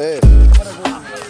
Eh.